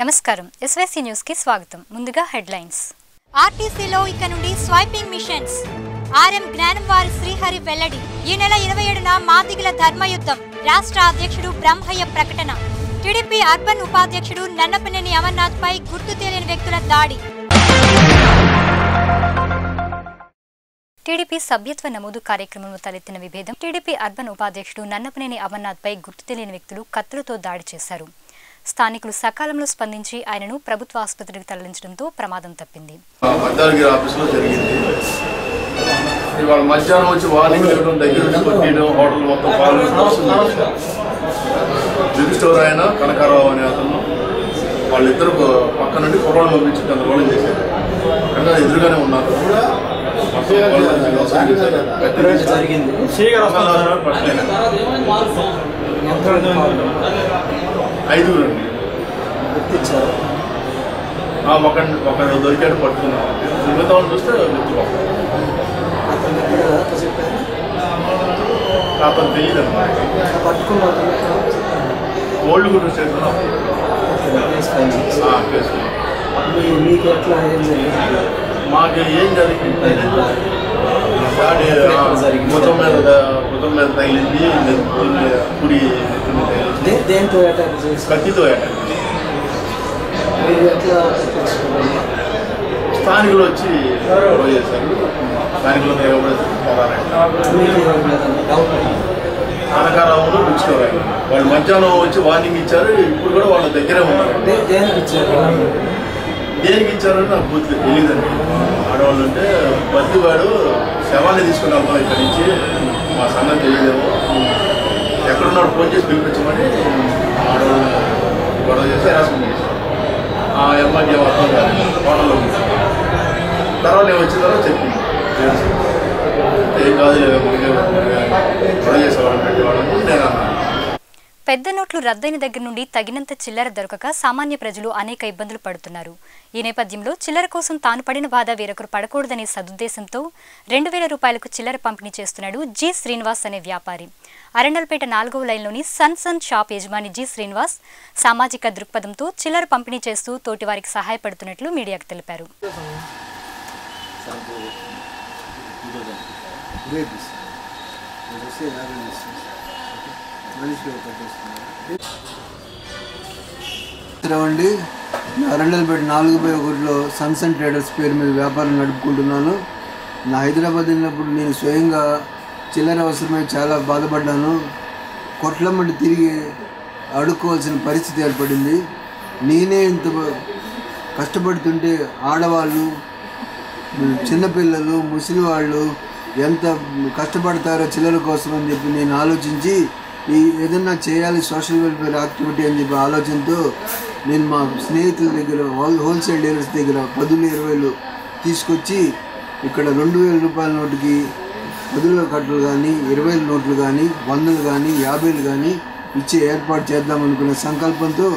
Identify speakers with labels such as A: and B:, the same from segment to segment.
A: నమస్కారం. ఎస్వైసీ న్యూస్కి స్వాగతం. ముందుగా హెడ్లైన్స్.
B: ఆర్టీసీలో ఇక నుండి స్వైపింగ్ మిషన్స్. ఆర్ఎం జ్ఞానం వారి శ్రీహరి వెల్లడి. ఈ నెల ఇరవై ఏడున మాదిగల ధర్మయుద్ధం. రాష్ట్ర అధ్యక్షుడు బ్రహ్మయ్య ప్రకటన. టీడీపీ అర్బన్ ఉపాధ్యక్షుడు నన్నపనేని అమర్నాథ్ పై గుర్తు తెలియని వ్యక్తుల దాడి.
A: టీడీపీ సభ్యత్వ నమోదు కార్యక్రమంలో తలెత్తిన విభేదం. టీడీపీ అర్బన్ ఉపాధ్యక్షుడు నన్నపనేని అమర్నాథ్ పై గుర్తు తెలియని వ్యక్తులు కత్తులతో దాడి చేశారు. స్థానికులు సకాలంలో స్పందించి ఆయనను ప్రభుత్వ ఆసుపత్రికి తరలించడంతో ప్రమాదం తప్పింది.
C: మద్దాలగిరి ఆఫీస్లో జరిగింది. ఇవాళ మధ్యాహ్నం వచ్చి వార్నింగ్ ఇవ్వడం దగ్గర నుంచి కొట్టేయడం హోటల్ మొత్తం పాలు బిగ్ స్టోర్ ఆయన కనకారావు అనే అతను వాళ్ళిద్దరు పక్క నుండి కుర్రాళ్ళు పంపించి గందరగోళం చేశారు. అంటే ఎదురుగానే ఉన్నారు. మొత్తం ఐదుగురు ఆ, ఒక ఒకడు దొరికాడు పట్టుకున్నాం. మిగతా వాళ్ళు చూస్తే గుర్తుపక్క అతను తెలియదు ఓల్డ్ గురించి చేస్తున్నాం
D: మీకు ఎట్లా ఏం జరిగింది?
C: మాకు ఏం జరిగింది? దాడి ఆ, భుజం మీద భుజం మీద తగిలింది కుడి నెత్తి మీద తగిలింది
D: దే- దేంతో అటాక్ చేసి
C: కత్తితో attack.
D: మీరు ఎట్లా తెలుసుకున్నారు?
C: స్థానికులు వచ్చి గొడవ చేశారు. స్థానికులు స్టోర్ ఆయన వాళ్ళు మధ్యాహ్నం వచ్చి వార్నింగ్ ఇచ్చారు. ఇప్పుడు కూడా వాళ్ళ దగ్గరే ఉన్నారు.
D: దేనికి ఇచ్చారు?
C: దేనికి ఇచ్చారని నాకు పూర్తిగా తెలియదండి ఆడవాళ్ళు అంటే బతివాడు శవాన్ని తీసుకుని వెళ్తాం ఇక్కడి నుంచి. మా సంగతి తెలియదేమో. ఎక్కడున్నాడు ఫోన్ చేసి పిలిపించమని ఆడవాళ్ళు గొడవ చేసి హెరాస్మెంట్ చేశారు ఆ అమ్మాయికి ఏం అర్థం కాదు హోటల్లో ఉంది. తర్వాత నేను వచ్చిన తర్వాత చెప్పింది. ఏం కాదు గొడవ చేసేవాళ్ళని పెట్టేవాళ్ళని నేను అన్నాను.
A: పెద్ద నోట్లు రద్దయిన దగ్గర నుండి తగినంత చిల్లర దొరకక సామాన్య ప్రజలు అనేక ఇబ్బందులు పడుతున్నారు. ఈ నేపథ్యంలో చిల్లర కోసం తాను పడిన బాధ వేరొకరు పడకూడదనే సదుద్దేశంతో రెండు వేల రూపాయలకు చిల్లర పంపిణీ చేస్తున్నాడు జి శ్రీనివాస్ అనే వ్యాపారి. అరండల్పేట నాలుగవ లైన్లోని సన్ సన్ షాప్ యజమాని జి శ్రీనివాస్ సామాజిక దృక్పథంతో చిల్లర పంపిణీ చేస్తూ తోటివారికి సహాయపడుతున్నట్లు మీడియాకు తెలిపారు.
D: అండి అరండల్పేట నాలుగు బై ఒకటిలో సన్సన్ ట్రేడర్స్ పేరు మీద వ్యాపారం నడుపుకుంటున్నాను. నా హైదరాబాద్ వెళ్ళినప్పుడు నేను స్వయంగా చిల్లర అవసరమై చాలా బాధపడ్డాను. కొట్లమ్మటి తిరిగి అడుక్కోవాల్సిన పరిస్థితి ఏర్పడింది. నేనే ఇంత కష్టపడుతుంటే ఆడవాళ్ళు చిన్నపిల్లలు ముసలి వాళ్ళు ఎంత కష్టపడతారో చిల్లర కోసం అని చెప్పి నేను ఆలోచించి ఈ ఏదన్నా చేయాలి సోషల్ వెల్ఫేర్ యాక్టివిటీ అని చెప్పి ఆలోచనతో నేను మా స్నేహితుల దగ్గర హోల్ హోల్సేల్ డీలర్స్ దగ్గర పదులు ఇరవైలు తీసుకొచ్చి ఇక్కడ రెండు వేల రూపాయల నోటుకి పదుల కట్టలు కానీ ఇరవై నోట్లు కానీ వందలు కానీ యాభైలు కానీ ఇచ్చే ఏర్పాటు చేద్దాం అనుకునే సంకల్పంతో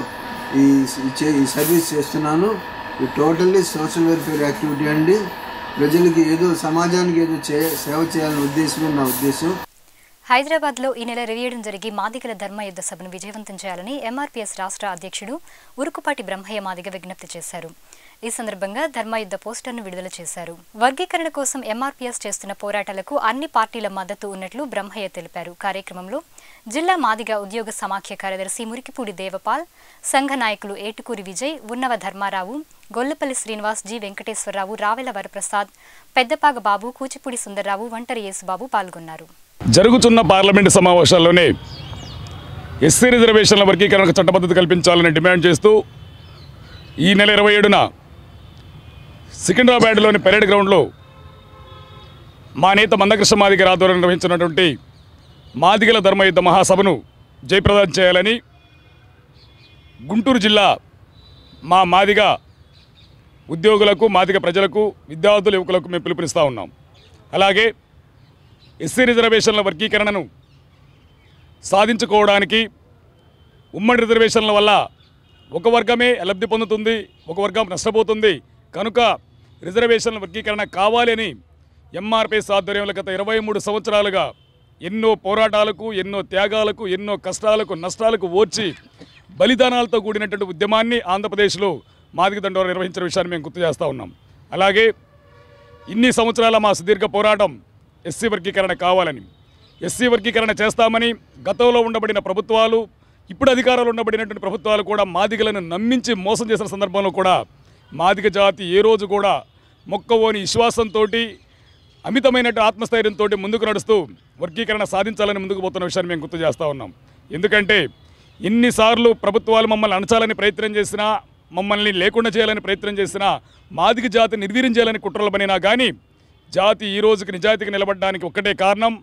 D: ఈ ఇచ్చే ఈ సర్వీస్ చేస్తున్నాను. ఇది టోటల్లీ సోషల్ వెల్ఫేర్ యాక్టివిటీ అండి. ప్రజలకి ఏదో సమాజానికి ఏదో చే సేవ చేయాలనే ఉద్దేశమే నా ఉద్దేశం.
A: హైదరాబాద్లో ఈ నెల రివేయడం జరిగి మాదిగల ధర్మ యుద్ధ సభను విజయవంతం చేయాలని ఎంఆర్పీఎస్ రాష్ట్ర అధ్యక్షుడు ఉరుకుపాటి బ్రహ్మయ్య మాదిగ విజ్ఞప్తి చేశారు. ఈ సందర్భంగా ధర్మయుద్ధ పోస్టర్ను విడుదల చేశారు. వర్గీకరణ కోసం ఎంఆర్పీఎస్ చేస్తున్న పోరాటాలకు అన్ని పార్టీల మద్దతు ఉన్నట్లు బ్రహ్మయ్య తెలిపారు. కార్యక్రమంలో జిల్లా మాదిగ ఉద్యోగ సమాఖ్య కార్యదర్శి మురికిపూడి దేవపాల్ సంఘ నాయకులు ఏటుకూరి విజయ్ ఉన్నవ ధర్మారావు గొల్లపల్లి శ్రీనివాస్ జి వెంకటేశ్వరరావు రావెల వరప్రసాద్ పెద్దపాగ బాబు కూచిపూడి సుందర్రావు వంటరి యేసుబాబు పాల్గొన్నారు.
E: జరుగుతున్న పార్లమెంటు సమావేశాల్లోనే ఎస్సీ రిజర్వేషన్ల వర్గీకరణకు చట్టబద్ధత కల్పించాలని డిమాండ్ చేస్తూ ఈ నెల ఇరవై ఏడున సికింద్రాబాద్లోని పెరేడ్ గ్రౌండ్లో మా నేత మందకృష్ణ మాదిగ ఆధ్వర్యంలో నిర్వహించినటువంటి మాదిగల ధర్మయుద్ధ మహాసభను జయప్రదం చేయాలని గుంటూరు జిల్లా మా మాదిగ ఉద్యోగులకు మాదిగ ప్రజలకు విద్యార్థుల యువకులకు మేము పిలుపునిస్తూ ఉన్నాం. అలాగే ఎస్సీ రిజర్వేషన్ల వర్గీకరణను సాధించుకోవడానికి ఉమ్మడి రిజర్వేషన్ల వల్ల ఒక వర్గమే లబ్ధి పొందుతుంది ఒక వర్గం నష్టపోతుంది. కనుక రిజర్వేషన్ల వర్గీకరణ కావాలని ఎంఆర్పీ ఎంఆర్పిఎస్ ఆధ్వర్యంలో గత ఇరవై మూడు సంవత్సరాలుగా ఎన్నో పోరాటాలకు ఎన్నో త్యాగాలకు ఎన్నో కష్టాలకు నష్టాలకు ఓర్చి బలిదానాలతో కూడినటువంటి ఉద్యమాన్ని ఆంధ్రప్రదేశ్లో మాదిక దండోరా నిర్వహించిన విషయాన్ని మేము గుర్తు చేస్తూ ఉన్నాం. అలాగే ఇన్ని సంవత్సరాల మా సుదీర్ఘ పోరాటం ఎస్సీ వర్గీకరణ కావాలని ఎస్సీ వర్గీకరణ చేస్తామని గతంలో ఉండబడిన ప్రభుత్వాలు ఇప్పుడు అధికారంలో ఉండబడినటువంటి ప్రభుత్వాలు కూడా మాదిగలను నమ్మించి మోసం చేసిన సందర్భంలో కూడా మాదిగ జాతి ఏ రోజు కూడా మొక్కవోని విశ్వాసంతో అమితమైనట్టు ఆత్మస్థైర్యంతో ముందుకు నడుస్తూ వర్గీకరణ సాధించాలని ముందుకు పోతున్న విషయాన్ని మేము గుర్తు చేస్తూ ఉన్నాం. ఎందుకంటే ఇన్నిసార్లు ప్రభుత్వాలు మమ్మల్ని అణచాలని ప్రయత్నం చేసినా మమ్మల్ని లేకుండా చేయాలని ప్రయత్నం చేసినా మాదిగ జాతి నిర్వీర్యం చేయాలని కుట్రలు పనినా కానీ జాతి ఈ రోజుకి నిజాయితీకి నిలబడడానికి ఒక్కటే కారణం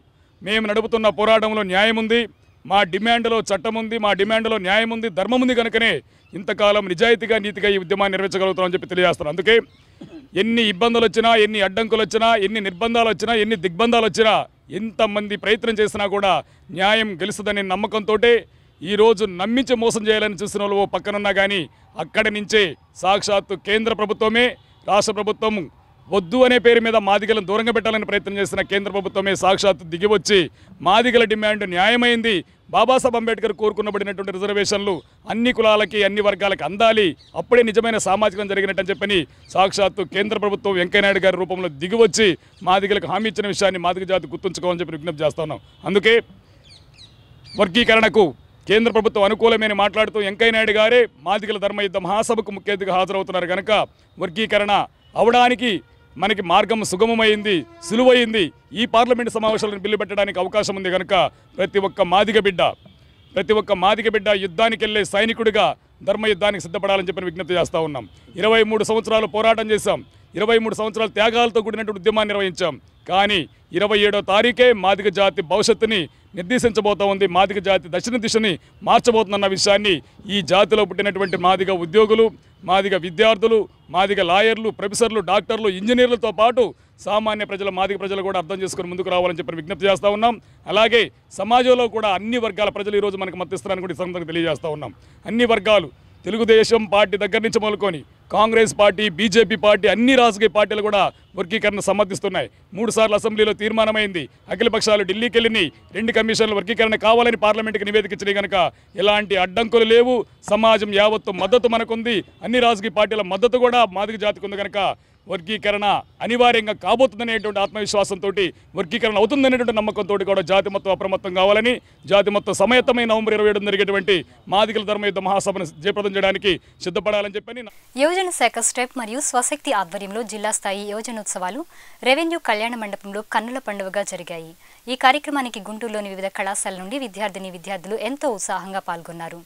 E: మేము నడుపుతున్న పోరాటంలో న్యాయం ఉంది మా డిమాండ్లో చట్టం ఉంది మా డిమాండ్లో న్యాయం ఉంది ధర్మం ఉంది కనుకనే ఇంతకాలం నిజాయితీగా నీతిగా ఈ ఉద్యమాన్ని నిర్వహించగలుగుతామని చెప్పి తెలియజేస్తున్నాం అందుకే ఎన్ని ఇబ్బందులు వచ్చినా ఎన్ని అడ్డంకులు వచ్చినా ఎన్ని నిర్బంధాలు వచ్చినా ఎన్ని దిగ్బంధాలు వచ్చినా ఎంతమంది ప్రయత్నం చేసినా కూడా న్యాయం గెలుస్తుందనే నమ్మకంతో ఈరోజు నమ్మించి మోసం చేయాలని చూసిన వాళ్ళు ఓ పక్కనున్నా కానీ అక్కడి నుంచే సాక్షాత్తు కేంద్ర ప్రభుత్వమే రాష్ట్ర ప్రభుత్వం వద్దు అనే పేరు మీద మాదిగలను దూరంగా పెట్టాలని ప్రయత్నం చేసిన కేంద్ర ప్రభుత్వమే సాక్షాత్తు దిగివచ్చి మాదిగల డిమాండ్ న్యాయమైంది. బాబాసాహెబ్ అంబేద్కర్ కోరుకున్నబడినటువంటి రిజర్వేషన్లు అన్ని కులాలకి అన్ని వర్గాలకి అందాలి. అప్పుడే నిజమైన సామాజికం జరిగినట్టని చెప్పని సాక్షాత్తు కేంద్ర ప్రభుత్వం వెంకయ్యనాయుడు గారి రూపంలో దిగివచ్చి మాదిగలకు హామీ ఇచ్చిన విషయాన్ని మాదిగ జాతి గుర్తుంచుకోవాలని చెప్పి విజ్ఞప్తి చేస్తున్నాం అందుకే వర్గీకరణకు కేంద్ర ప్రభుత్వం అనుకూలమైన మాట్లాడుతూ వెంకయ్య నాయుడు గారే మాదిగల ధర్మయుద్ధ మహాసభకు ముఖ్య అతిథిగా హాజరవుతున్నారు. కనుక వర్గీకరణ అవడానికి మనకి మార్గం సుగమమైంది సులువైంది. ఈ పార్లమెంటు సమావేశాలను బిల్లు పెట్టడానికి అవకాశం ఉంది కనుక ప్రతి ఒక్క మాదిగ బిడ్డ ప్రతి ఒక్క మాదిగ బిడ్డ యుద్ధానికి వెళ్ళే సైనికుడిగా ధర్మ యుద్ధానికి సిద్ధపడాలని చెప్పిన విజ్ఞప్తి చేస్తూ ఉన్నాం. ఇరవై మూడు సంవత్సరాలు పోరాటం చేశాం. ఇరవై మూడు సంవత్సరాల త్యాగాలతో కూడినటువంటి ఉద్యమాన్ని నిర్వహించాం. కానీ ఇరవై ఏడో తారీఖే మాదిగ జాతి భవిష్యత్తుని నిర్దేశించబోతా ఉంది. మాదిక జాతి దక్షిణ దిశని మార్చబోతుందన్న విషయాన్ని ఈ జాతిలో పుట్టినటువంటి మాదిగ ఉద్యోగులు మాదిగ విద్యార్థులు మాదిగ లాయర్లు ప్రొఫెసర్లు డాక్టర్లు ఇంజనీర్లతో పాటు సామాన్య ప్రజలు మాదిగ ప్రజలు కూడా అర్థం చేసుకుని ముందుకు రావాలని చెప్పి విజ్ఞప్తి చేస్తూ ఉన్నాం. అలాగే సమాజంలో కూడా అన్ని వర్గాల ప్రజలు ఈరోజు మనకు మద్దతిస్తున్నారని కూడా ఈ సందర్భంగా తెలియజేస్తూ ఉన్నాం. అన్ని వర్గాలు తెలుగుదేశం పార్టీ దగ్గర నుంచి మొదలుకొని కాంగ్రెస్ పార్టీ బీజేపీ పార్టీ అన్ని రాజకీయ పార్టీలు కూడా వర్గీకరణ సమర్థిస్తున్నాయి. మూడు సార్లు అసెంబ్లీలో తీర్మానమైంది. అఖిలపక్షాలు ఢిల్లీకి వెళ్ళినాయి రెండు కమిషన్లు వర్గీకరణ కావాలని పార్లమెంట్కి నివేదిక ఇచ్చినాయి కనుక ఎలాంటి అడ్డంకులు లేవు. సమాజం యావత్తు మద్దతు మనకుంది. అన్ని రాజకీయ పార్టీల మద్దతు కూడా మాదిక జాతికి ఉంది కనుక వర్గీకరణ అనివార్యంగా కాబోతుందనేటువంటి ఆత్మవిశ్వాసంతో వర్గీకరణ అవుతుందనేటువంటి నమ్మకంతో కూడా జాతి మొత్తం అప్రమత్తం కావాలని జాతి మొత్తం సమయత్తమై నవంబర్ ఇరవై ఏడు జరిగేటువంటి మాదిగల ధర్మయుద్ధ మహాసభను జయప్రదం చేయడానికి సిద్ధపడాలని చెప్పని
A: యువజన శాఖ స్టెప్ మరియు స్వశక్తి ఆధ్వర్యంలో జిల్లా స్థాయి యువజనోత్సవాలు రెవెన్యూ కళ్యాణ మండపంలో కన్నుల పండుగగా జరిగాయి. ఈ కార్యక్రమానికి గుంటూరులోని వివిధ కళాశాల నుండి విద్యార్థిని విద్యార్థులు ఎంతో ఉత్సాహంగా పాల్గొన్నారు.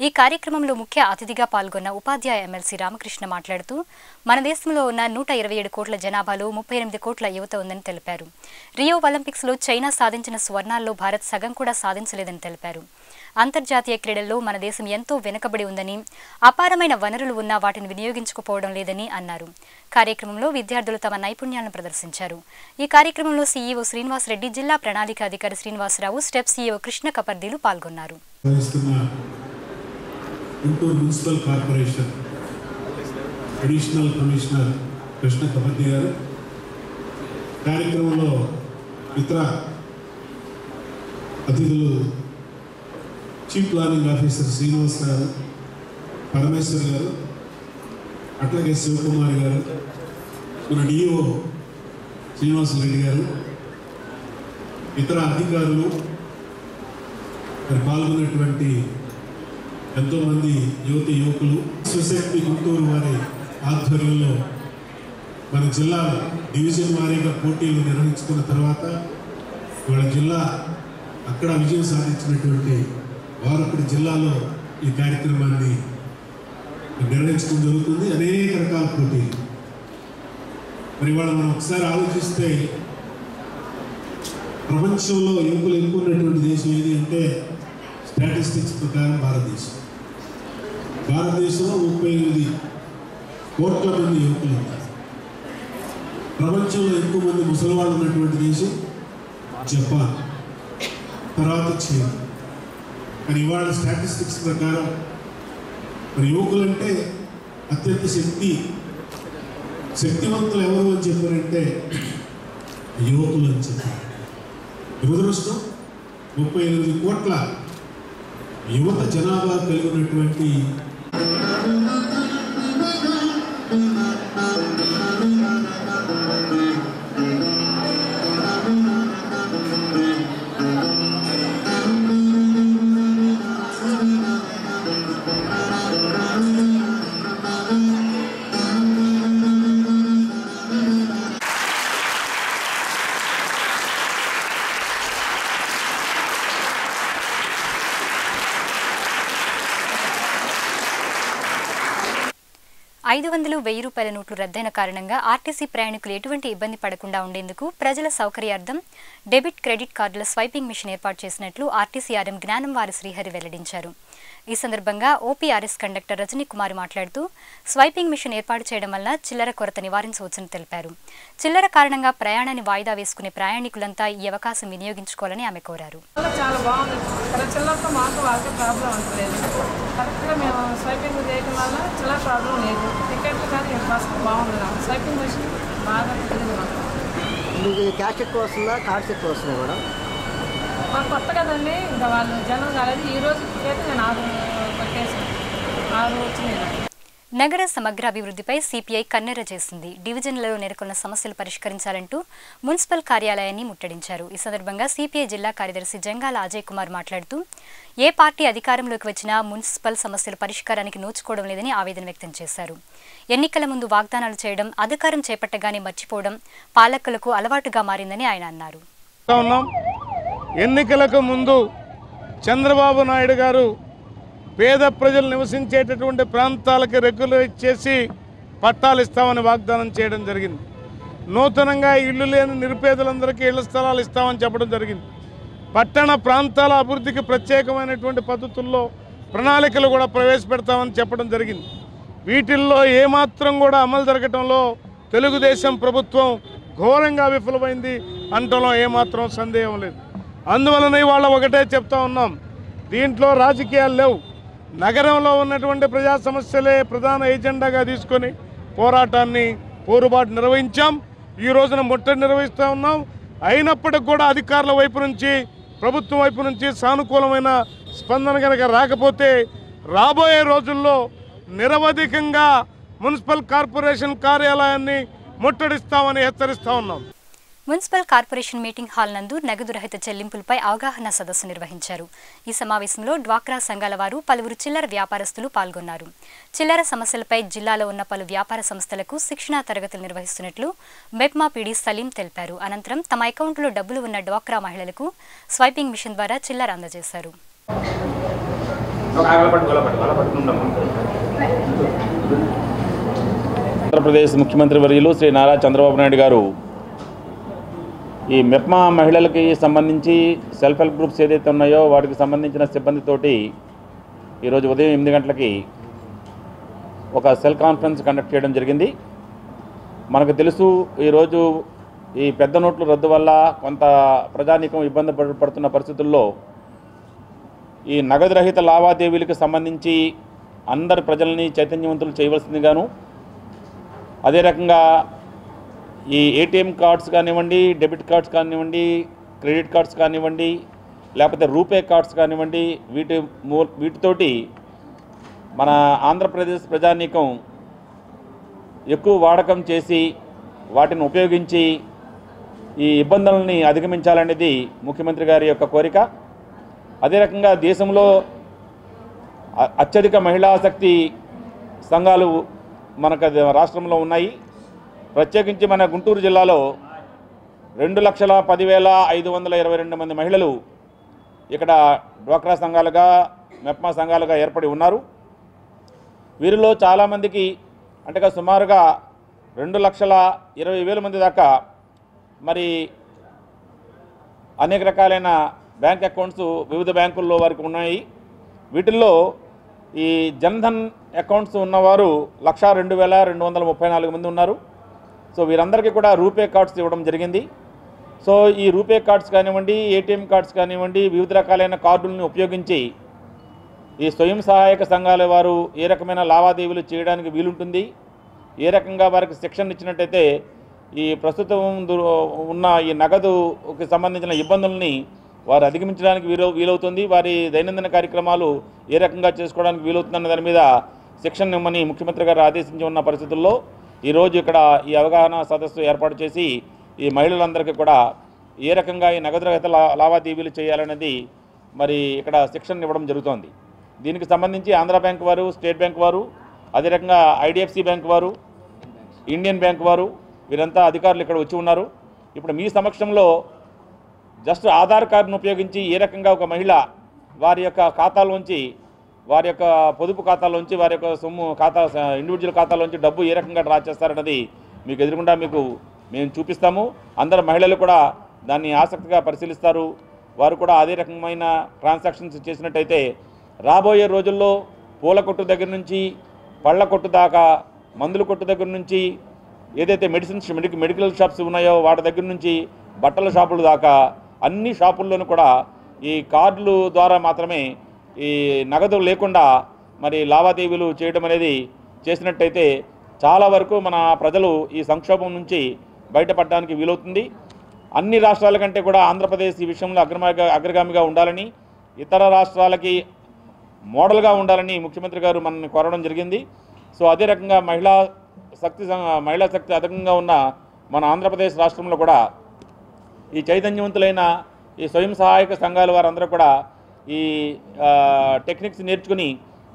A: ఈ కార్యక్రమంలో ముఖ్య అతిథిగా పాల్గొన్న ఉపాధ్యాయ ఎమ్మెల్సీ రామకృష్ణ మాట్లాడుతూ మన దేశంలో ఉన్న నూట ఇరవై ఏడు కోట్ల జనాభాలో ముప్పై ఎనిమిది కోట్ల యువత ఉందని తెలిపారు. రియో ఒలింపిక్స్లో చైనా సాధించిన స్వర్ణాల్లో భారత్ సగం కూడా సాధించలేదని తెలిపారు. అంతర్జాతీయ క్రీడల్లో మన దేశం ఎంతో వెనుకబడి ఉందని అపారమైన వనరులు ఉన్నా వాటిని వినియోగించుకోపోవడం లేదని అన్నారు. కార్యక్రమంలో విద్యార్థులు తమ నైపుణ్యాలను ప్రదర్శించారు. ఈ కార్యక్రమంలో సీఈఓ శ్రీనివాసరెడ్డి జిల్లా ప్రణాళిక అధికారి శ్రీనివాసరావు స్టెప్ సీఈఓ కృష్ణ కపర్దీలు పాల్గొన్నారు.
F: Guntur municipal corporation additional commissioner Krishna Kaparthi గారు. కార్యక్రమంలో ఇతర అతిథులు చీఫ్ ప్లానింగ్ ఆఫీసర్ శ్రీనివాస్ గారు పరమేశ్వర్ గారు అట్లాగే శివకుమార్ గారు మన డిఓ శ్రీనివాసరెడ్డి గారు ఇతర అధికారులు మరి పాల్గొన్నటువంటి ఎంతోమంది యువతి యువకులు సుశక్తి గుంటూరు వారి ఆధ్వర్యంలో మన జిల్లా డివిజన్ వారీగా పోటీలు నిర్వహించుకున్న తర్వాత వాళ్ళ జిల్లా అక్కడ విజయం సాధించినటువంటి వారు ఇప్పుడు జిల్లాలో ఈ కార్యక్రమాన్ని నిర్వహించడం జరుగుతుంది. అనేక రకాల పోటీలు. మరి ఇవాళ మనం ఒకసారి ఆలోచిస్తే ప్రపంచంలో యువకులు ఎక్కువ ఉన్నటువంటి దేశం ఏది అంటే స్టాటిస్టిక్స్ ప్రకారం భారతదేశం. భారతదేశంలో ముప్పై ఎనిమిది కోట్ల మంది యువకులు ఉన్నారు. ప్రపంచంలో ఎక్కువ మంది ముసలివాళ్ళు ఉన్నటువంటి దేశం జపాన్ తర్వాత చైనా. కానీ ఇవాళ స్టాటిస్టిక్స్ ప్రకారం మరి యువకులంటే అత్యంత శక్తి శక్తివంతులు ఎవరు అని చెప్పారంటే యువకులు అని చెప్పారు. దురదృష్టం ముప్పై ఎనిమిది కోట్ల యువత జనాభా కలిగినటువంటి ఉన్నటువంటి
A: ఐదు వందలు వెయ్యి రూపాయల నోట్లు రద్దయిన కారణంగా ఆర్టీసీ ప్రయాణికులు ఎటువంటి ఇబ్బంది పడకుండా ఉండేందుకు ప్రజల సౌకర్యార్థం డెబిట్ క్రెడిట్ కార్డుల స్వైపింగ్ మిషన్ ఏర్పాటు చేసినట్లు ఆర్టీసీ ఆర్ఎం జ్ఞానం వారి శ్రీహరి వెల్లడించారు. ఈ సందర్భంగా ఓపీఆర్ఎస్ కండక్టర్ రజనీ కుమార్ మాట్లాడుతూ స్వైపింగ్ మిషన్ ఏర్పాటు చేయడం వల్ల చిల్లర కొరత నివారించవచ్చని తెలిపారు. చిల్లర కారణంగా ప్రయాణాన్ని వాయిదా వేసుకునే ప్రయాణికులంతా ఈ అవకాశం వినియోగించుకోవాలని ఆమె కోరారు.
G: చాలా చాలా బాగుంది. ఇక్కడ చిల్లరతో మాకు వాళ్ళకి ప్రాబ్లం అంటలేదు కరెక్ట్గా మేము స్వైపింగ్ చేయడం వల్ల చిల్లర ప్రాబ్లం లేదు. టికెట్లు కానీ ఫస్ట్ బాగుంది నాకు. స్వైపింగ్ మెషిన్ బాగా
H: క్యాష్ ఎక్కువ వస్తుందా కార్డ్స్ ఎక్కువ వస్తున్నాయి మేడం?
G: మాకు కొత్త కదండి ఇంకా వాళ్ళు జనం కాలేదు. ఈ రోజు అయితే నేను ఆరు కొట్టేసాను ఆరు వచ్చినాయి
A: నగర సమగ్ర అభివృద్ధిపై సిపిఐ కన్నెర చేసింది. డివిజన్లలో నెలకొన్న సమస్యలు పరిష్కరించాలంటూ మున్సిపల్ కార్యాలయాన్ని ముట్టడించారు. ఈ సందర్భంగా సిపిఐ జిల్లా కార్యదర్శి జంగాల అజయ్ కుమార్ మాట్లాడుతూ ఏ పార్టీ అధికారంలోకి వచ్చినా మున్సిపల్ సమస్యల పరిష్కారానికి నోచుకోవడం లేదని ఆవేదన వ్యక్తం చేశారు. ఎన్నికల ముందు వాగ్దానాలు చేయడం అధికారం చేపట్టగానే మర్చిపోవడం పాలకులకు అలవాటుగా మారిందని ఆయన అన్నారు.
I: ఎన్నికలకు ముందు చంద్రబాబు నాయుడు గారు పేద ప్రజలు నివసించేటటువంటి ప్రాంతాలకి రెగ్యులేట్ చేసి పట్టాలు ఇస్తామని వాగ్దానం చేయడం జరిగింది. నూతనంగా ఇల్లు లేని నిరుపేదలందరికీ ఇళ్ళ స్థలాలు ఇస్తామని చెప్పడం జరిగింది. పట్టణ ప్రాంతాల అభివృద్ధికి ప్రత్యేకమైనటువంటి పద్ధతుల్లో ప్రణాళికలు కూడా ప్రవేశపెడతామని చెప్పడం జరిగింది. వీటిల్లో ఏమాత్రం కూడా అమలు జరగటంలో తెలుగుదేశం ప్రభుత్వం ఘోరంగా విఫలమైంది అంటలో ఏమాత్రం సందేహం లేదు. అందువలన ఇవాళ ఒకటే చెప్తా ఉన్నాం. దీంట్లో రాజకీయాలు లేవు. నగరంలో ఉన్నటువంటి ప్రజా సమస్యలే ప్రధాన ఎజెండాగా తీసుకొని పోరాటాన్ని పోరుబాటు నిర్వహించాం. ఈ రోజున ముట్టడి నిర్వహిస్తూ ఉన్నాం. అయినప్పటికి కూడా అధికారుల వైపు నుంచి ప్రభుత్వం వైపు నుంచి సానుకూలమైన స్పందన కనుక రాకపోతే రాబోయే రోజుల్లో నిరవధికంగా మున్సిపల్ కార్పొరేషన్ కార్యాలయాన్ని ముట్టడిస్తామని హెచ్చరిస్తా ఉన్నాం.
A: మున్సిపల్ కార్పొరేషన్ మీటింగ్ హాల్ నందు నగదు రహిత చెల్లింపులపై అవగాహన సదస్సు నిర్వహించారు. ఈ సమావేశంలో డ్వాక్రా సంఘాల వారు పలువురు చిల్లర వ్యాపారస్తులు పాల్గొన్నారు. చిల్లర సమస్యలపై జిల్లాలో ఉన్న పలు వ్యాపార సంస్థలకు శిక్షణా తరగతులు నిర్వహిస్తున్నట్లు మెప్మా పీడీ సలీం తెలిపారు. అనంతరం తమ అకౌంట్లో డబ్బులు ఉన్న డ్వాక్రా మహిళలకు స్వైపింగ్ మిషన్ ద్వారా చిల్లర అందజేశారు.
J: ఆంధ్రప్రదేశ్ ముఖ్యమంత్రి వర్యులు శ్రీ నారా చంద్రబాబు నాయుడు గారు ఈ మెప్మా మహిళలకి సంబంధించి సెల్ఫ్ హెల్ప్ గ్రూప్స్ ఏదైతే ఉన్నాయో వాటికి సంబంధించిన సిబ్బందితోటి ఈరోజు ఉదయం ఎనిమిది గంటలకి ఒక సెల్ కాన్ఫరెన్స్ కండక్ట్ చేయడం జరిగింది. మనకు తెలుసు ఈరోజు ఈ పెద్ద నోట్ల రద్దు వల్ల కొంత ప్రజానీకం ఇబ్బంది పడుతున్న పరిస్థితుల్లో ఈ నగదు రహిత లావాదేవీలకు సంబంధించి అందరి ప్రజల్ని చైతన్యవంతులు చేయవలసిందిగాను అదే రకంగా ఈ ఏటీఎం కార్డ్స్ కానివ్వండి డెబిట్ కార్డ్స్ కానివ్వండి క్రెడిట్ కార్డ్స్ కానివ్వండి లేకపోతే రూపే కార్డ్స్ కానివ్వండి వీటి మూ వీటితోటి మన ఆంధ్రప్రదేశ్ ప్రజానీకం ఎక్కువ వాడకం చేసి వాటిని ఉపయోగించి ఈ ఇబ్బందులని అధిగమించాలనేది ముఖ్యమంత్రి గారి యొక్క కోరిక. అదే రకంగా దేశంలో అత్యధిక మహిళా ఆసక్తి సంఘాలు మనకు రాష్ట్రంలో ఉన్నాయి. ప్రత్యేకించి మన గుంటూరు జిల్లాలో రెండు లక్షల పదివేల ఐదు వందల ఇరవై రెండు మంది మహిళలు ఇక్కడ డ్వాక్రా సంఘాలుగా మెప్మా సంఘాలుగా ఏర్పడి ఉన్నారు. వీరిలో చాలామందికి అంటే సుమారుగా రెండు లక్షల ఇరవై వేల మంది దాకా మరి అనేక రకాలైన బ్యాంక్ అకౌంట్స్ వివిధ బ్యాంకుల్లో వారికి ఉన్నాయి. వీటిల్లో ఈ జన్ధన్ అకౌంట్స్ ఉన్నవారు లక్ష రెండు వేల రెండు వందల ముప్పై నాలుగు మంది ఉన్నారు. సో వీరందరికీ కూడా రూపే కార్డ్స్ ఇవ్వడం జరిగింది. సో ఈ రూపే కార్డ్స్ కానివ్వండి ఏటీఎం కార్డ్స్ కానివ్వండి వివిధ రకాలైన కార్డులను ఉపయోగించి ఈ స్వయం సహాయక సంఘాల వారు ఏ రకమైన లావాదేవీలు చేయడానికి వీలుంటుంది ఏ రకంగా వారికి శిక్షణ ఇచ్చినట్టయితే ఈ ప్రస్తుతం దు- ఉన్న ఈ నగదుకి సంబంధించిన ఇబ్బందుల్ని వారు అధిగమించడానికి వీలు వీలవుతుంది. వారి దైనందిన కార్యక్రమాలు ఏ రకంగా చేసుకోవడానికి వీలవుతుందన్న దాని మీద శిక్షణ ఇవ్వమని ముఖ్యమంత్రి గారు ఆదేశించి ఉన్న పరిస్థితుల్లో ఈరోజు ఇక్కడ ఈ అవగాహన సదస్సు ఏర్పాటు చేసి ఈ మహిళలందరికీ కూడా ఏ రకంగా ఈ నగదు రహిత లావాదేవీలు చేయాలనేది మరి ఇక్కడ శిక్షణ ఇవ్వడం జరుగుతోంది. దీనికి సంబంధించి ఆంధ్ర బ్యాంక్ వారు స్టేట్ బ్యాంక్ వారు అదే రకంగా ఐడిఎఫ్సి బ్యాంక్ వారు ఇండియన్ బ్యాంక్ వారు వీరంతా అధికారులు ఇక్కడ వచ్చి ఉన్నారు. ఇప్పుడు మీ సమక్షంలో జస్ట్ ఆధార్ కార్డును ఉపయోగించి ఏ రకంగా ఒక మహిళ వారి యొక్క ఖాతాలోంచి వారి యొక్క పొదుపు ఖాతాలోంచి వారి యొక్క సొమ్ము ఖాతా ఇండివిజువల్ ఖాతాలోంచి డబ్బు ఏ రకంగా డ్రా చేస్తారన్నది మీకు ఎదురుకుండా మీకు మేము చూపిస్తాము. అందరు మహిళలు కూడా దాన్ని ఆసక్తిగా పరిశీలిస్తారు. వారు కూడా అదే రకమైన ట్రాన్సాక్షన్స్ చేసినట్టయితే రాబోయే రోజుల్లో పూల కొట్టు దగ్గర నుంచి పళ్ళ కొట్టు దాకా మందుల కొట్టు దగ్గర నుంచి ఏదైతే మెడిసిన్స్ మెడికల్ మెడికల్ షాప్స్ ఉన్నాయో వాటి దగ్గర నుంచి బట్టల షాపుల దాకా అన్ని షాపుల్లోనూ కూడా ఈ కార్డులు ద్వారా మాత్రమే ఈ నగదు లేకుండా మరి లావాదేవీలు చేయడం అనేది చేసినట్టయితే చాలా వరకు మన ప్రజలు ఈ సంక్షోభం నుంచి బయటపడడానికి వీలవుతుంది. అన్ని రాష్ట్రాల కంటే కూడా ఆంధ్రప్రదేశ్ ఈ విషయంలో అగ్రమాగా అగ్రగామిగా ఉండాలని ఇతర రాష్ట్రాలకి మోడల్గా ఉండాలని ముఖ్యమంత్రి గారు మనల్ని కోరడం జరిగింది. సో అదే రకంగా మహిళా శక్తి మహిళా శక్తి అధికంగా ఉన్న మన ఆంధ్రప్రదేశ్ రాష్ట్రంలో కూడా ఈ చైతన్యవంతులైన ఈ స్వయం సహాయక సంఘాల వారందరూ కూడా ఈ టెక్నిక్స్ నేర్చుకుని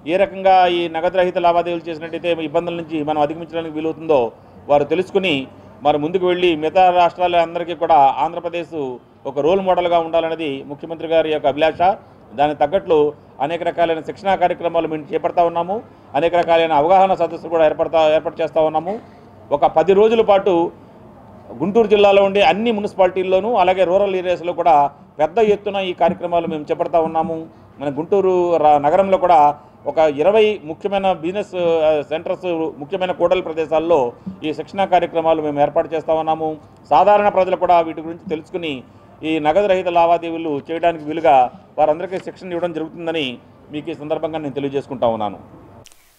J: ఏ రకంగా ఈ నగదు రహిత లావాదేవీలు చేసినట్టయితే ఇబ్బందుల నుంచి మనం అధిగమించడానికి వీలవుతుందో వారు తెలుసుకుని మరి ముందుకు వెళ్ళి మిగతా రాష్ట్రాల అందరికీ కూడా ఆంధ్రప్రదేశ్ ఒక రోల్ మోడల్గా ఉండాలన్నది ముఖ్యమంత్రి గారి యొక్క అభిలాష. దానికి తగ్గట్లు అనేక రకాలైన శిక్షణా కార్యక్రమాలు మేము చేపడతా ఉన్నాము. అనేక రకాలైన అవగాహన సదస్సులు కూడా ఏర్పడతా ఏర్పాటు చేస్తూ ఉన్నాము. ఒక పది రోజుల పాటు గుంటూరు జిల్లాలో ఉండే అన్ని మున్సిపాలిటీల్లోనూ అలాగే రూరల్ ఏరియాస్లో కూడా పెద్ద ఎత్తున ఈ కార్యక్రమాలు మేము చేపడతా ఉన్నాము. మన గుంటూరు రా- నగరంలో కూడా ఒక ఇరవై ముఖ్యమైన బిజినెస్ సెంటర్స్ ముఖ్యమైన కూడల ప్రదేశాల్లో ఈ శిక్షణా కార్యక్రమాలు మేము ఏర్పాటు చేస్తూ ఉన్నాము. సాధారణ ప్రజలు కూడా వీటి గురించి తెలుసుకుని ఈ నగదు రహిత లావాదేవీలు చేయడానికి వీలుగా వారందరికీ శిక్షణ ఇవ్వడం జరుగుతుందని మీకు ఈ సందర్భంగా నేను తెలియజేసుకుంటా ఉన్నాను.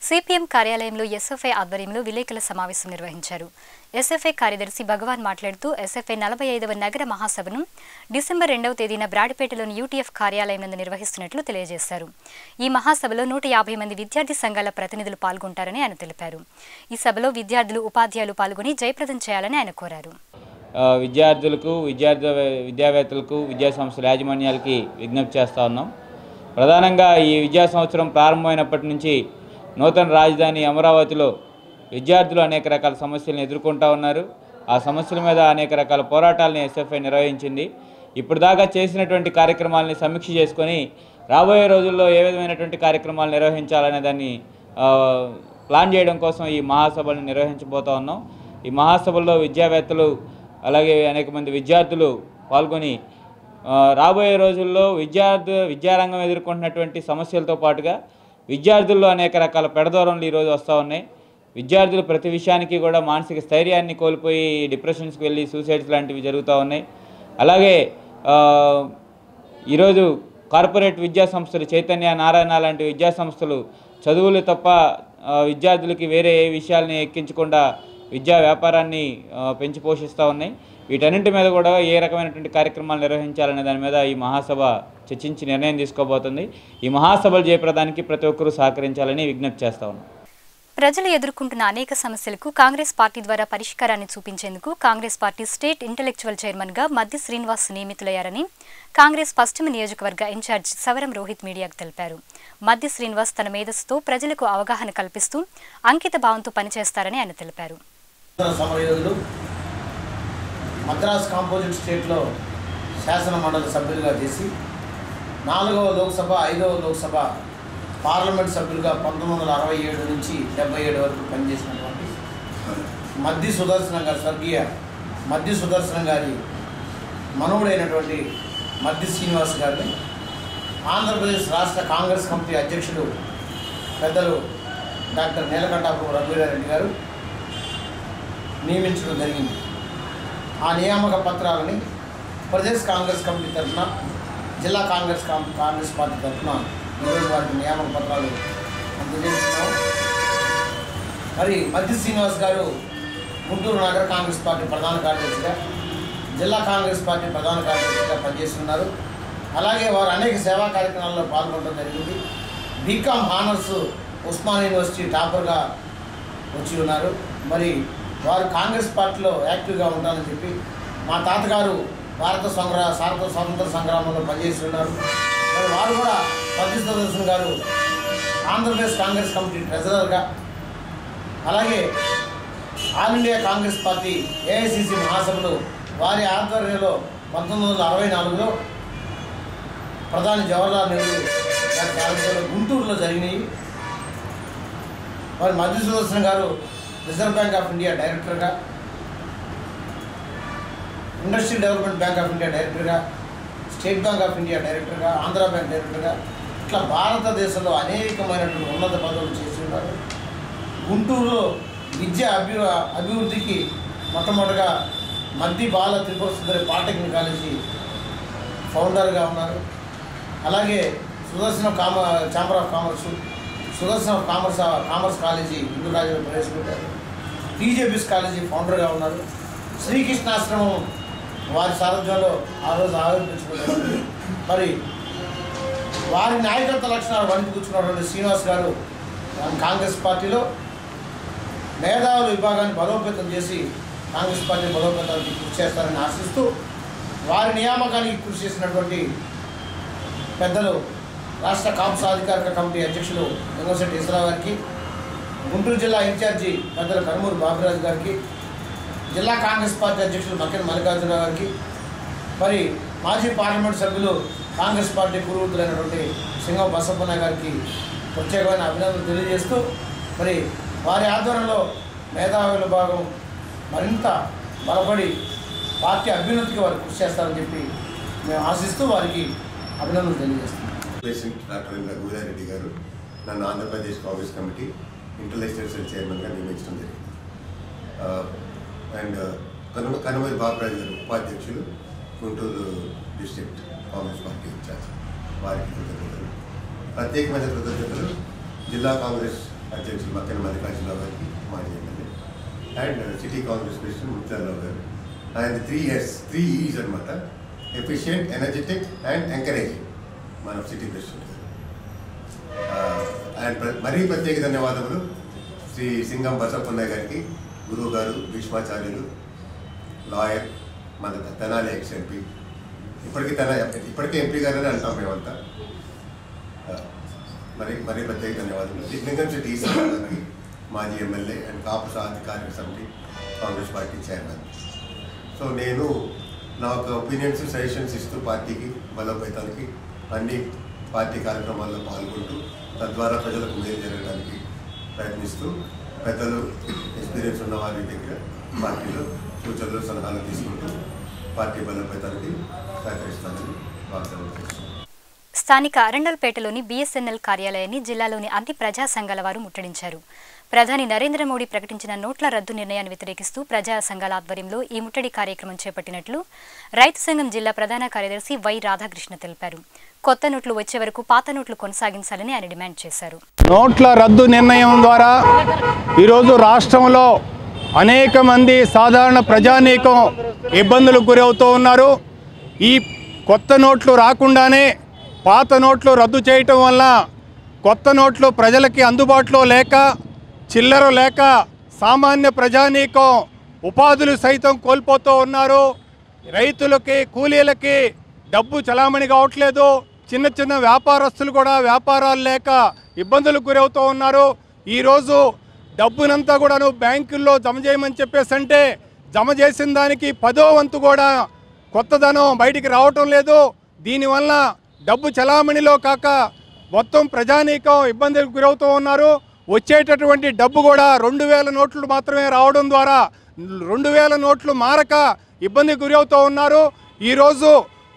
A: సిపిఎం కార్యాలయంలో ఎస్ఎఫ్ఐ ఆధ్వర్యంలో విలేకరుల సమావేశం నిర్వహించారు. ఎస్ఎఫ్ఐ కార్యదర్శి భగవాన్ మాట్లాడుతూ ఎస్ఎఫ్ఐ నలభై ఐదవ నగర మహాసభను డిసెంబర్ రెండవ తేదీన బ్రాడ్పేటలోని యూటీఎఫ్ కార్యాలయం నందు నిర్వహిస్తున్నట్లు తెలియజేశారు. ఈ మహాసభలో నూట యాభై మంది విద్యార్థి సంఘాల ప్రతినిధులు పాల్గొంటారని ఆయన తెలిపారు. ఈ సభలో విద్యార్థులు ఉపాధ్యాయులు పాల్గొని జయప్రదం చేయాలని ఆయన కోరారు.
K: విద్యార్థులకు విద్యార్థి విద్యావేత్తలకు విద్యా సంస్థల యాజమాన్యాలకి విజ్ఞప్తి చేస్తా ఉన్నాం. ప్రధానంగా ఈ విద్యా సంవత్సరం ప్రారంభమైనప్పటి నుంచి నూతన రాజధాని అమరావతిలో విద్యార్థులు అనేక రకాల సమస్యలను ఎదుర్కొంటూ ఉన్నారు. ఆ సమస్యల మీద అనేక రకాల పోరాటాలను ఎస్ఎఫ్ఐ నిర్వహించింది. ఇప్పుడు దాకా చేసినటువంటి కార్యక్రమాలని సమీక్ష చేసుకొని రాబోయే రోజుల్లో ఏ విధమైనటువంటి కార్యక్రమాలు నిర్వహించాలనే దాన్ని ప్లాన్ చేయడం కోసం ఈ మహాసభలను నిర్వహించబోతా ఉన్నాం. ఈ మహాసభల్లో విద్యావేత్తలు అలాగే అనేక మంది విద్యార్థులు పాల్గొని రాబోయే రోజుల్లో విద్యార్థి విద్యారంగం ఎదుర్కొంటున్నటువంటి సమస్యలతో పాటుగా విద్యార్థుల్లో అనేక రకాల పెడదోరణలు ఈరోజు వస్తూ ఉన్నాయి. విద్యార్థులు ప్రతి విషయానికి కూడా మానసిక స్థైర్యాన్ని కోల్పోయి డిప్రెషన్స్కి వెళ్ళి సూసైడ్స్ లాంటివి జరుగుతూ ఉన్నాయి. అలాగే ఈరోజు కార్పొరేట్ విద్యా సంస్థలు చైతన్య నారాయణ లాంటి విద్యా సంస్థలు చదువులు తప్ప విద్యార్థులకి వేరే ఏ విషయాల్ని ఎక్కించకుండా విద్యా వ్యాపారాన్ని పెంచి పోషిస్తూ ఉన్నాయి. వీటన్నింటి మీద కూడా ఏ రకమైనటువంటి కార్యక్రమాలు నిర్వహించాలనే దాని మీద ఈ మహాసభ చర్చించి నిర్ణయం తీసుకోబోతుంది. ఈ మహాసభలు జయప్రదానికి ప్రతి ఒక్కరూ సహకరించాలని విజ్ఞప్తి చేస్తా ఉన్నాం.
A: ప్రజలు ఎదుర్కొంటున్న అనేక సమస్యలకు కాంగ్రెస్ పార్టీ ద్వారా పరిష్కారాన్ని చూపించేందుకు కాంగ్రెస్ పార్టీ స్టేట్ ఇంటలెక్చువల్ చైర్మన్గా మద్ది శ్రీనివాస్ నియమితులయ్యారని కాంగ్రెస్ పశ్చిమ నియోజకవర్గ ఇన్ఛార్జ్ సవరం రోహిత్ మీడియాకు తెలిపారు. మద్ది శ్రీనివాస్ తన మేధస్సుతో ప్రజలకు అవగాహన కల్పిస్తూ అంకిత భావంతో పనిచేస్తారని ఆయన తెలిపారు.
L: మద్రాస్ కాంపోజిట్ స్టేట్లో శాసన మండలి సభ్యులుగా చేసి నాలుగవ లోక్సభ ఐదవ లోక్సభ పార్లమెంట్ సభ్యులుగా పంతొమ్మిది వందల అరవై ఏడు నుంచి డెబ్బై ఏడు వరకు పనిచేసినటువంటి మద్ది సుదర్శన గారి స్వర్గీయ మద్ది సుదర్శన గారి మనవుడైనటువంటి మద్ది శ్రీనివాస్ గారిని ఆంధ్రప్రదేశ్ రాష్ట్ర కాంగ్రెస్ కమిటీ అధ్యక్షుడు పెద్దలు డాక్టర్ నీలకంఠాపురం రఘువీరారెడ్డి గారు నియమించడం జరిగింది. ఆ నియామక పత్రాలని ప్రదేశ్ కాంగ్రెస్ కమిటీ తరఫున జిల్లా కాంగ్రెస్ కాం- కాంగ్రెస్ పార్టీ తరఫున ఈరోజు వారికి నియామక పత్రాలు అందజేస్తున్నాం. మరి మధ్య శ్రీనివాస్ గారు గుంటూరు నగర కాంగ్రెస్ పార్టీ ప్రధాన కార్యదర్శిగా జిల్లా కాంగ్రెస్ పార్టీ ప్రధాన కార్యదర్శిగా పనిచేస్తున్నారు. అలాగే వారు అనేక సేవా కార్యక్రమాల్లో పాల్గొనడం జరిగింది. B Com honours Osman university టాపర్గా వచ్చి ఉన్నారు. మరి వారు కాంగ్రెస్ పార్టీలో యాక్టివ్గా ఉండాలని చెప్పి మా తాతగారు భారత సంగ్రహ భారత స్వాతంత్ర సంగ్రామంలో పనిచేసి ఉన్నారు. వారు కూడా ప్రతిష్టదర్శన్ గారు ఆంధ్రప్రదేశ్ కాంగ్రెస్ కమిటీ ట్రెజరర్గా. అలాగే all India Congress party AICC మహాసభలు వారి ఆధ్వర్యంలో పంతొమ్మిది వందల అరవై నాలుగులో ప్రధాని జవహర్లాల్ నెహ్రూ గారి గుంటూరులో జరిగినాయి. మరి మధ్య Sudarshan garu reserve bank of India డైరెక్టర్గా industrial development bank of India డైరెక్టర్గా స్టేట్ బ్యాంక్ ఆఫ్ ఇండియా డైరెక్టర్గా ఆంధ్ర బ్యాంక్ డైరెక్టర్గా ఇట్లా భారతదేశంలో అనేకమైనటువంటి ఉన్నత పదవులు చేసి ఉన్నారు గుంటూరులో విద్య అభి అభివృద్ధికి మొట్టమొదటిగా మద్ది బాల త్రిపుర సుందరి పాలిటెక్నిక్ కాలేజీ ఫౌండర్గా ఉన్నారు. అలాగే సుదర్శన కామ chamber of commerce Sudarshana of commerce commerce college Hindu కాలేజీలో ప్రవేశపెట్టారు. టీజేబీఎస్ కాలేజీ ఫౌండర్గా ఉన్నారు. శ్రీకృష్ణాశ్రమం వారి సారథ్యంలో ఆ రోజు ఆరోపించుకున్నారు మరి వారి నాయకత్వ లక్షణాలు వణికిపుచ్చుకున్నటువంటి శ్రీనివాస్ గారు కాంగ్రెస్ పార్టీలో మేధావుల విభాగాన్ని బలోపేతం చేసి కాంగ్రెస్ పార్టీ బలోపేతానికి కృషి చేస్తారని ఆశిస్తూ వారి నియామకానికి కృషి చేసినటువంటి పెద్దలు రాష్ట్ర కాపు కమిటీ అధ్యక్షులు యూనివర్సిటీ ఇస్రా గారికి గుంటూరు జిల్లా ఇన్ఛార్జి పెద్దల కర్మూరు బాబురాజు గారికి జిల్లా కాంగ్రెస్ పార్టీ అధ్యక్షులు మక్కెన్ మల్లికార్జున గారికి మరి మాజీ పార్లమెంట్ సభ్యులు కాంగ్రెస్ పార్టీ పూర్వీకులైనటువంటి సింగం బసప్పన్న గారికి ప్రత్యేకమైన అభినందనలు తెలియజేస్తూ మరి వారి ఆధ్వర్యంలో మేధావుల భాగం మరింత బలపడి పార్టీ అభ్యున్నతికి వారు కృషి చేస్తారని చెప్పి మేము ఆశిస్తూ వారికి అభినందనలు తెలియజేస్తున్నాం.
M: డాక్టర్ రఘువీరారెడ్డి గారు నన్ను ఆంధ్రప్రదేశ్ కాంగ్రెస్ కమిటీ ఇంటర్నేషనల్ చైర్మన్గా నియమించడం జరిగింది. అండ్ కనుమ కనుమతి బాబురాజు గారు ఉపాధ్యక్షులు Guntur district Congress party incharge వారికి కృతజ్ఞతలు. ప్రత్యేకమైన కృతజ్ఞతలు జిల్లా కాంగ్రెస్ అధ్యక్షులు మక్కన మల్లికార్జునరావు గారికి మాజీ MLA. And city Congress president Mutyalarao garu. ఆయన త్రీ ఇయర్స్ త్రీ ఈజ్ అనమాట ఎఫిషియంట్ ఎనర్జెటిక్ అండ్ ఎంకరేజింగ్ మన సిటీ ప్రెసిడెంట్ గారు. అండ్ ప్ర- మరీ ప్రత్యేక ధన్యవాదములు శ్రీ సింగం బసప్పన్నయ్య గారికి గురువు గారు భీష్మాచార్యులు లాయర్ మన తెనాలి ఎక్స్ ఎంపీ ఇప్పటికీ తన ఇప్పటికే ఎంపీ గారని అంటాం మేమంతా. మరి మరీ ప్రత్యేక ధన్యవాదాలు లింగం శెట్టి ఈశ్వర మాజీ ఎమ్మెల్యే అండ్ కాపు సాధికారిక సమితి కాంగ్రెస్ పార్టీ చైర్మన్. సో నేను నా యొక్క ఒపీనియన్స్ సజెషన్స్ ఇస్తూ పార్టీకి బలోపేతానికి అన్ని పార్టీ కార్యక్రమాల్లో పాల్గొంటూ తద్వారా ప్రజలకు మేలు జరగడానికి ప్రయత్నిస్తూ పెద్దలు ఎక్స్పీరియన్స్ ఉన్న వారి దగ్గర పార్టీలో సూచనలు సలహాలు తీసుకుంటూ పార్టీ బలోపేతానికి సహకరిస్తానని వాగ్దానం చేస్తున్నాను
A: స్థానిక అరండల్పేటలోని బీఎస్ఎన్ఎల్ కార్యాలయాన్ని జిల్లాలోని అన్ని ప్రజా సంఘాల వారు ముట్టడించారు. ప్రధాని నరేంద్ర మోడీ ప్రకటించిన నోట్ల రద్దు నిర్ణయాన్ని వ్యతిరేకిస్తూ ప్రజా సంఘాల ఆధ్వర్యంలో ఈ ముట్టడి కార్యక్రమం చేపట్టినట్లు రైతు సంఘం జిల్లా ప్రధాన కార్యదర్శి వై రాధాకృష్ణ తెలిపారు. కొత్త నోట్లు వచ్చే వరకు పాత నోట్లు కొనసాగించాలని ఆయన డిమాండ్ చేశారు.
N: నోట్ల రద్దు నిర్ణయం ద్వారా ఈరోజు రాష్ట్రంలో అనేక మంది సాధారణ ప్రజానీకం ఇబ్బందులకు గురవుతూ ఉన్నారు. ఈ కొత్త నోట్లు రాకుండానే పాత నోట్లు రద్దు చేయటం వల్ల కొత్త నోట్లు ప్రజలకి అందుబాటులో లేక చిల్లర లేక సామాన్య ప్రజానీకం ఉపాధులు సైతం కోల్పోతూ ఉన్నారు. రైతులకి కూలీలకి డబ్బు చలామణి కావట్లేదు. చిన్న చిన్న వ్యాపారస్తులు కూడా వ్యాపారాలు లేక ఇబ్బందులకు గురవుతూ ఉన్నారు. ఈరోజు డబ్బునంతా కూడాను బ్యాంకుల్లో జమ చేయమని చెప్పేసి అంటే జమ చేసిన దానికి పదో వంతు కూడా కొత్తదనం బయటికి రావటం లేదు. దీనివల్ల డబ్బు చలామణిలో కాక మొత్తం ప్రజానీకం ఇబ్బందులకు గురవుతూ ఉన్నారు. వచ్చేటటువంటి డబ్బు కూడా రెండు వేల నోట్లు మాత్రమే రావడం ద్వారా రెండు వేల నోట్లు మారక ఇబ్బందికి గురవుతూ ఉన్నారు. ఈరోజు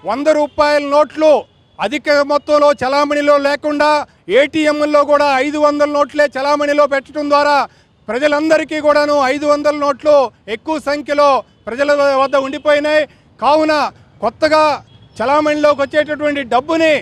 N: వంద రూపాయల నోట్లు అధిక మొత్తంలో చలామణిలో లేకుండా ఏటీఎంల్లో కూడా ఐదు వందల నోట్లే చలామణిలో పెట్టడం ద్వారా ప్రజలందరికీ కూడాను ఐదు వందల నోట్లు ఎక్కువ సంఖ్యలో ప్రజల వద్ద ఉండిపోయినాయి. కావున కొత్తగా చలామణిలోకి వచ్చేటటువంటి డబ్బుని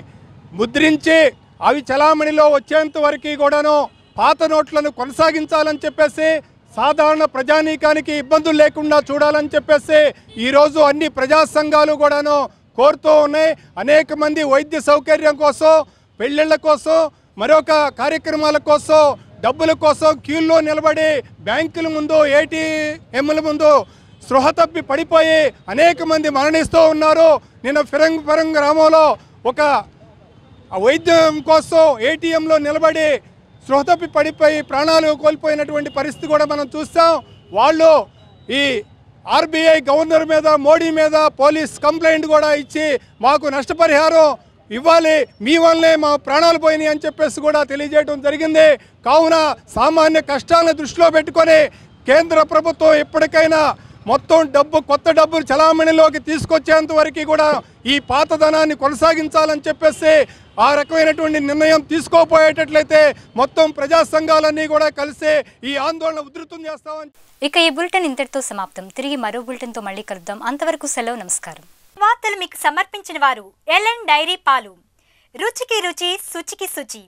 N: ముద్రించి అవి చలామణిలో వచ్చేంత వరకు కూడాను పాత నోట్లను కొనసాగించాలని చెప్పేసి సాధారణ ప్రజానీకానికి ఇబ్బందులు లేకుండా చూడాలని చెప్పేసి ఈరోజు అన్ని ప్రజా సంఘాలు కూడాను కోరుతూ ఉన్నాయి. అనేక మంది వైద్య సౌకర్యం కోసం పెళ్ళిళ్ళ కోసం మరొక కార్యక్రమాల కోసం డబ్బుల కోసం క్యూల్లో నిలబడి బ్యాంకుల ముందు ఏటీఎంల ముందు స్పృహ తప్పి పడిపోయి అనేక మంది మరణిస్తూ ఉన్నారు. నిన్న ఫిరంగ్ ఫిరంగ్ గ్రామంలో ఒక వైద్యం కోసం ఏటీఎంలో నిలబడి స్పృహ తప్పి పడిపోయి ప్రాణాలు కోల్పోయినటువంటి పరిస్థితి కూడా మనం చూస్తాం. వాళ్ళు ఈ ఆర్బీఐ గవర్నర్ మీద మోడీ మీద పోలీస్ కంప్లైంట్ కూడా ఇచ్చి మాకు నష్టపరిహారం ఇవ్వాలి మీ వల్లే మా ప్రాణాలు పోయినాయి అని చెప్పేసి కూడా తెలియజేయడం జరిగింది. కావున సామాన్య కష్టాలను దృష్టిలో పెట్టుకొని కేంద్ర ప్రభుత్వం ఎప్పటికైనా మొత్తం డబ్బు కొత్త డబ్బులు చలామణిలోకి తీసుకొచ్చేంత వరకు కూడా ఈ పాతధనాన్ని కొనసాగించాలని చెప్పేసి ఆ రకమైనటువంటి నిర్ణయం తీసుకోపోయేటట్లయితే మొత్తం ప్రజా సంఘాలన్నీ కూడా కలిసి ఈ ఆందోళన ఉధృతం చేస్తామని
A: ఇక ఈ బులెటిన్ ఇంతటితో సమాప్తం. తిరిగి మరో బులెటిన్తో మళ్ళీ కలుద్దాం. అంతవరకు సెలవు నమస్కారం.
B: వార్తలు మీకు సమర్పించిన వారు ఎల్ఎన్ డైరీ పాలు. రుచికి రుచి శుచికి శుచి.